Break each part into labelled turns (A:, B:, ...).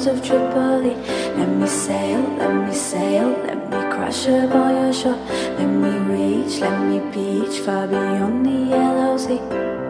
A: shores of Tripoli. Let me sail, let me sail, let me crash upon your shore. Let me reach, let me beach far beyond the yellow sea.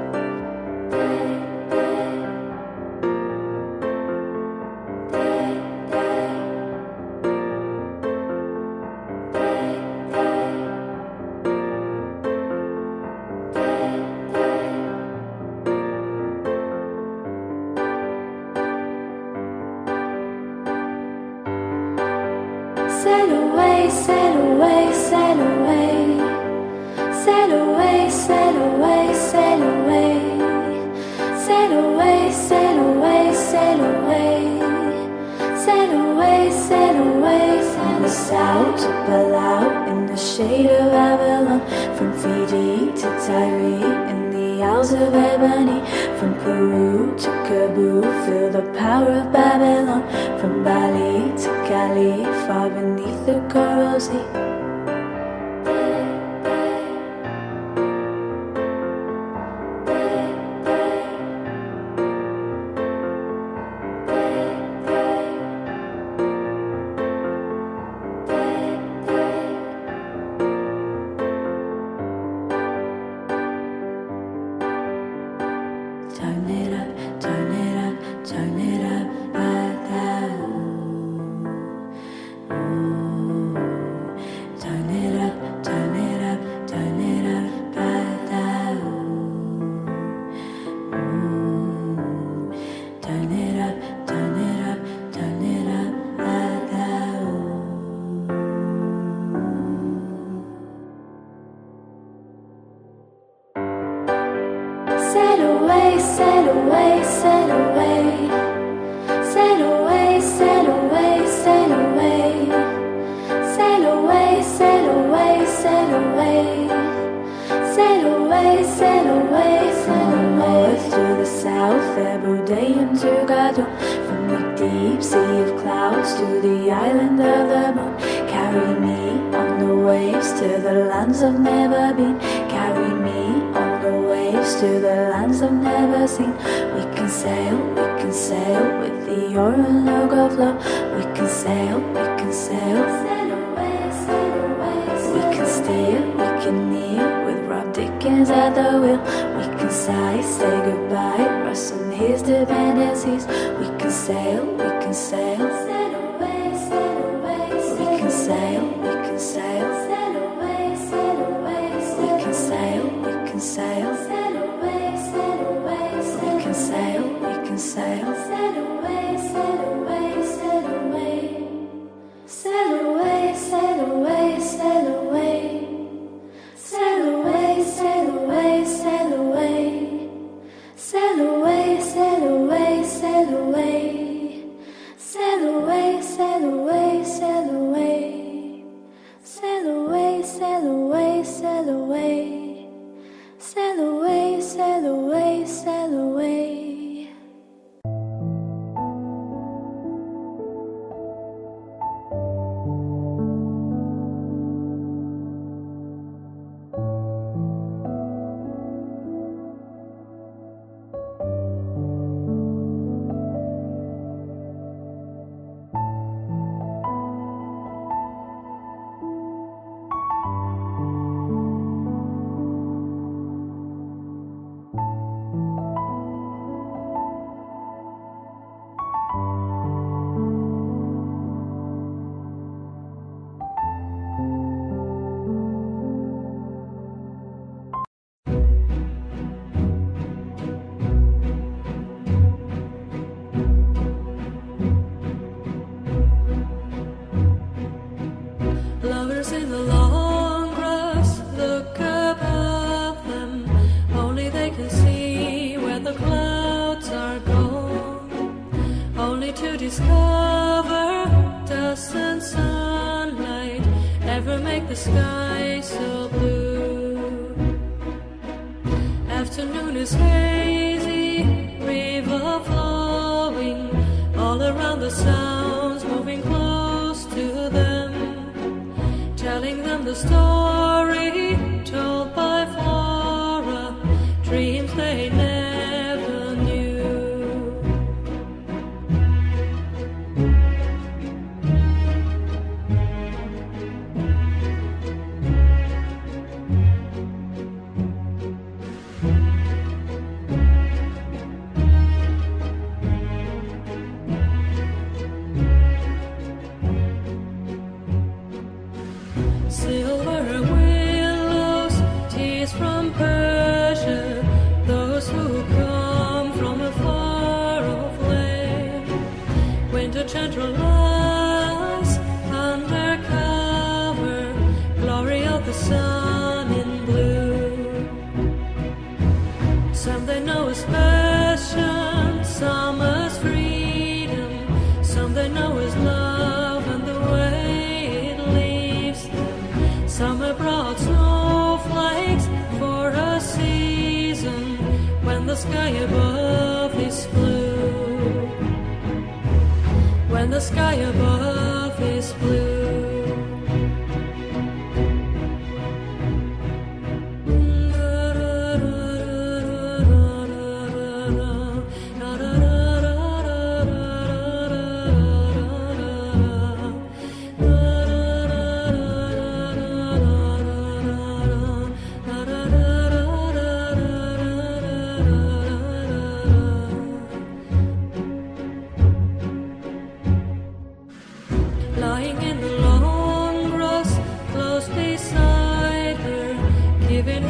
A: Her,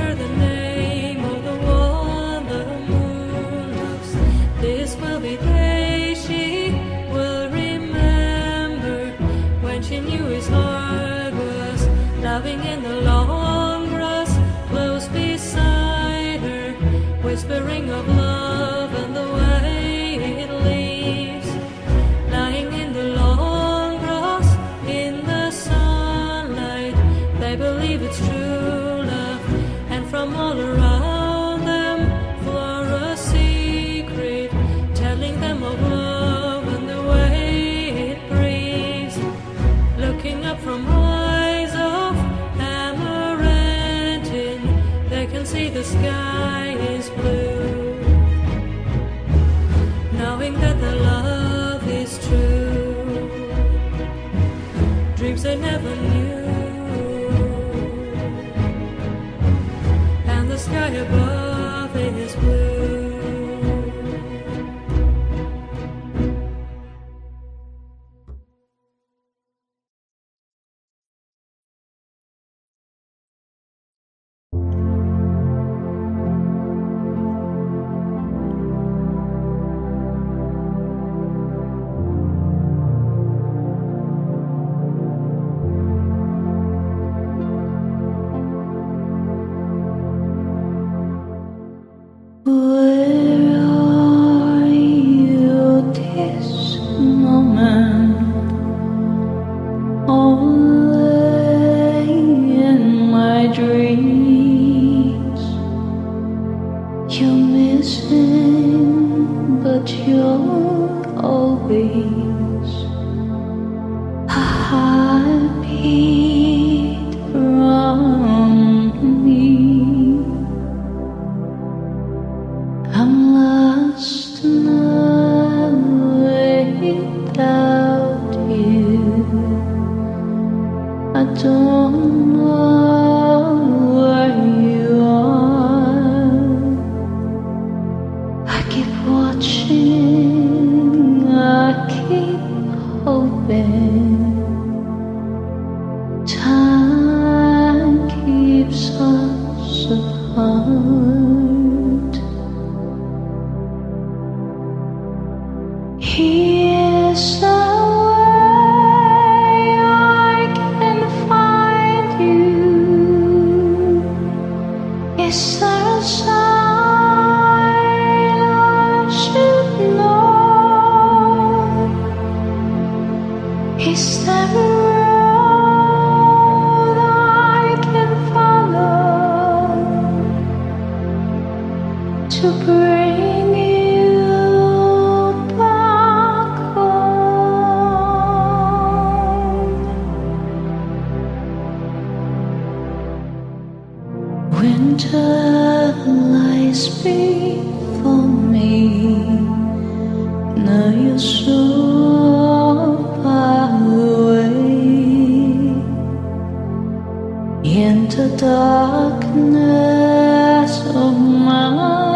A: into darkness of
B: my.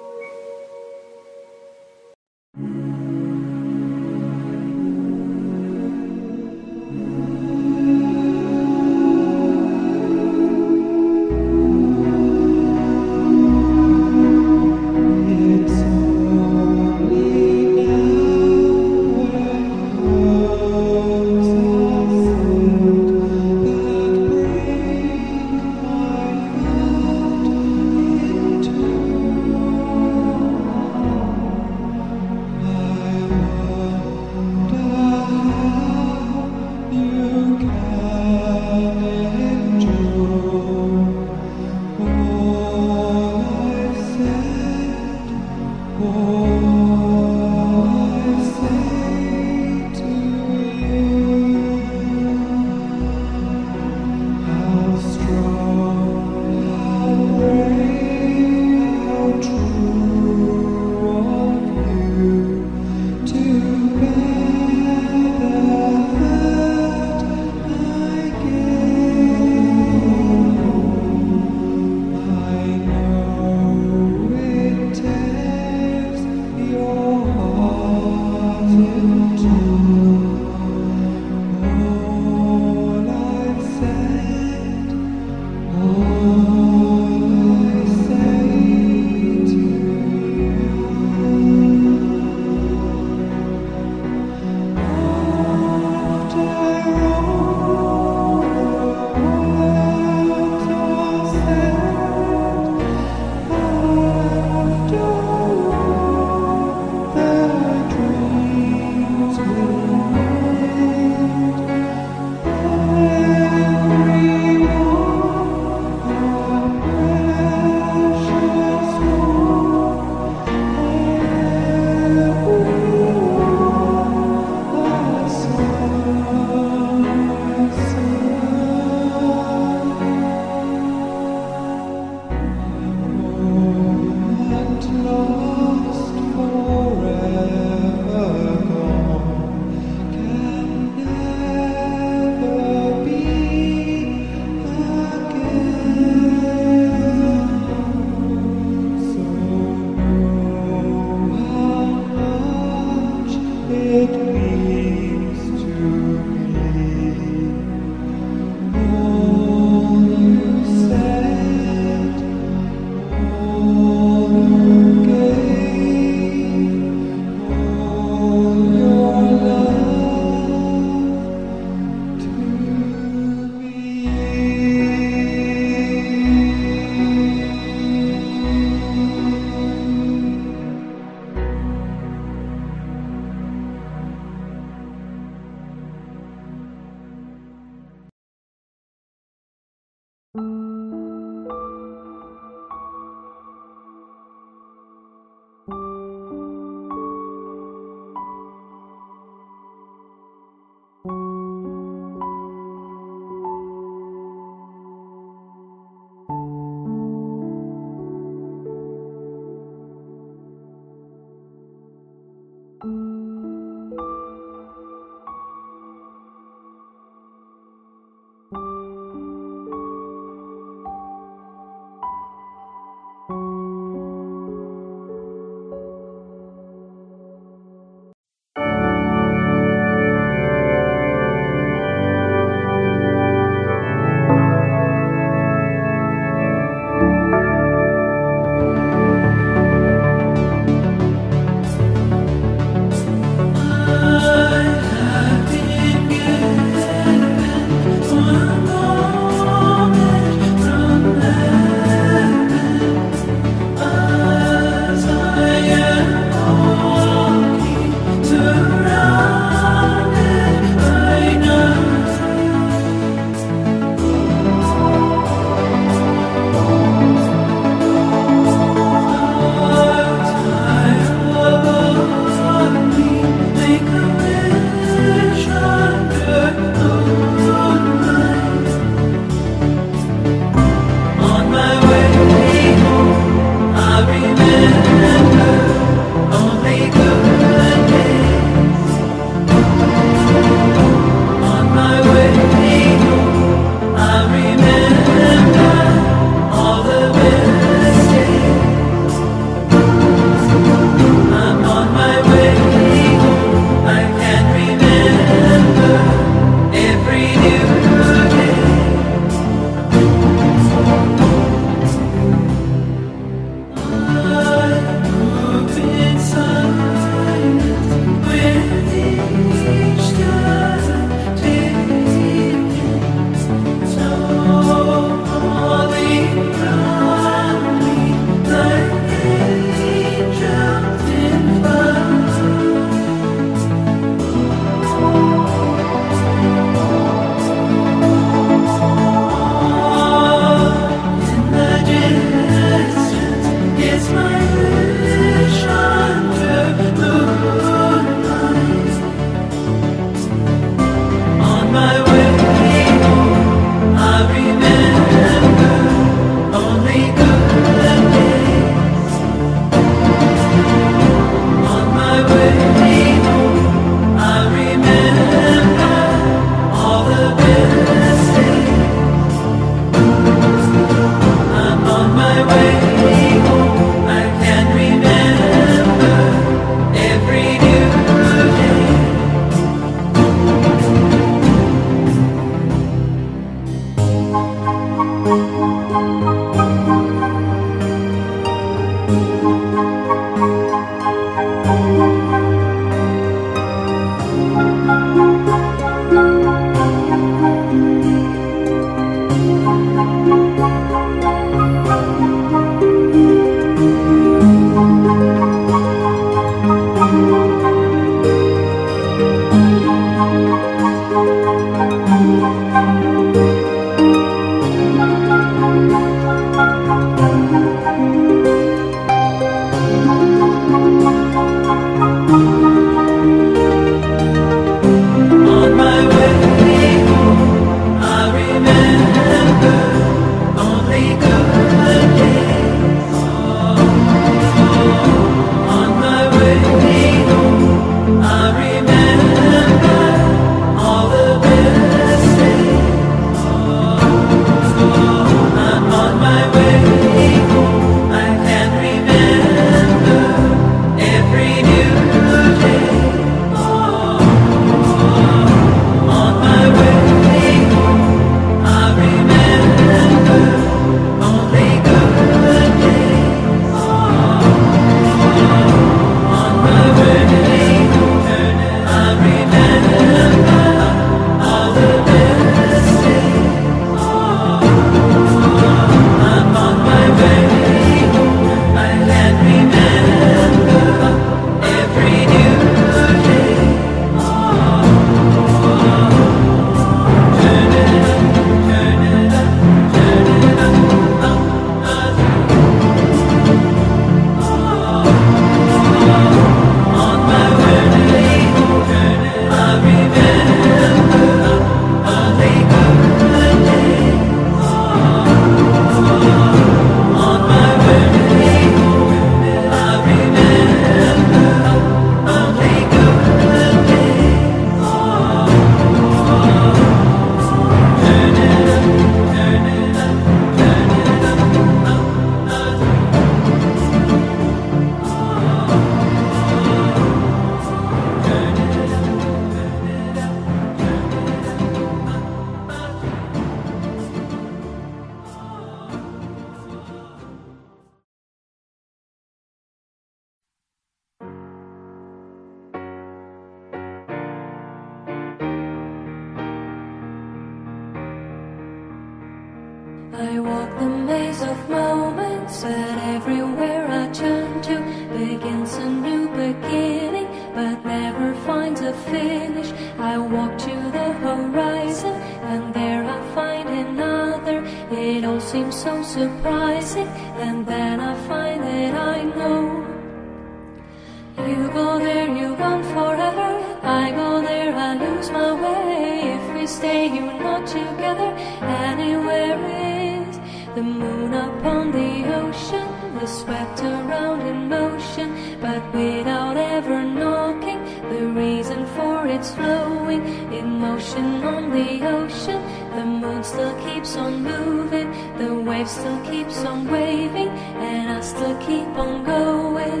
C: moving, the wave still keeps on waving, and I still keep on going.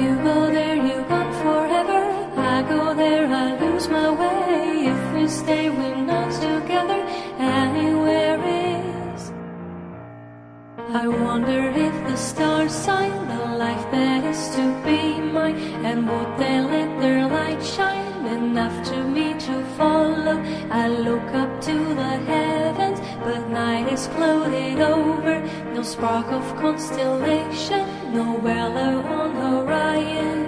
C: You go there, you gone forever. I go there, I lose my way. If we stay, we're not together, anywhere is. I wonder if the stars sign the life that is to be mine, and would they let their light shine enough to me to follow? I look up to the heavens but night is clouded over. No spark of constellation, no Vela no Orion.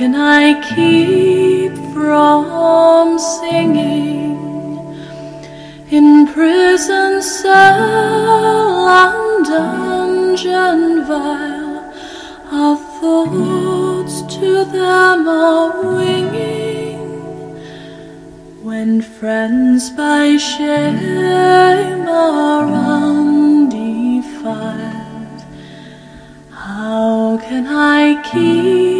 C: can I
A: keep from singing in prison cell and dungeon vile? Our thoughts to them are winging when friends by shame are undefiled. How can I keep?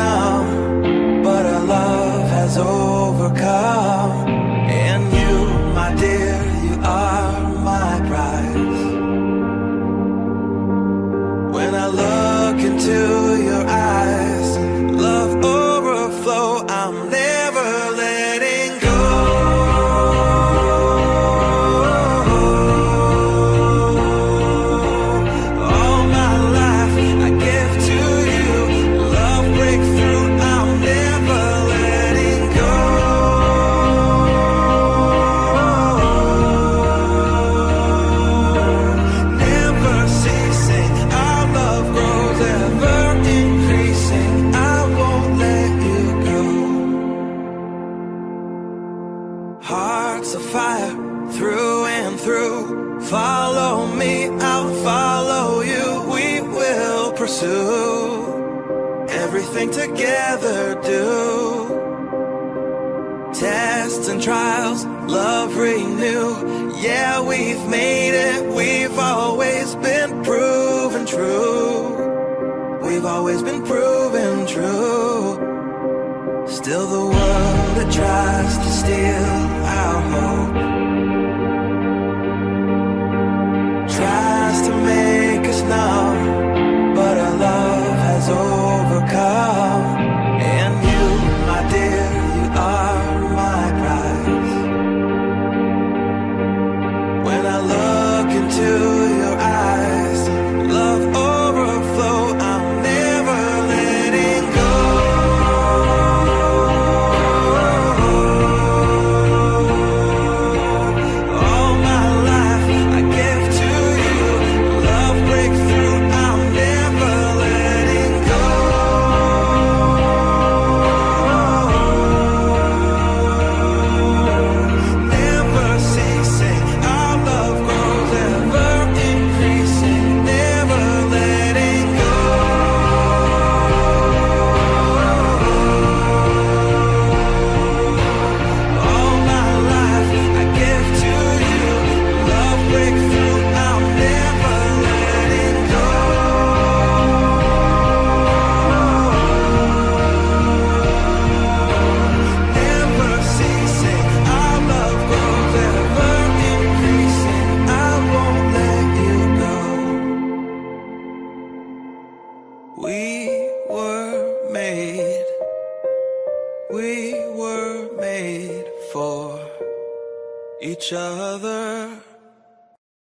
D: now, but our love has overcome.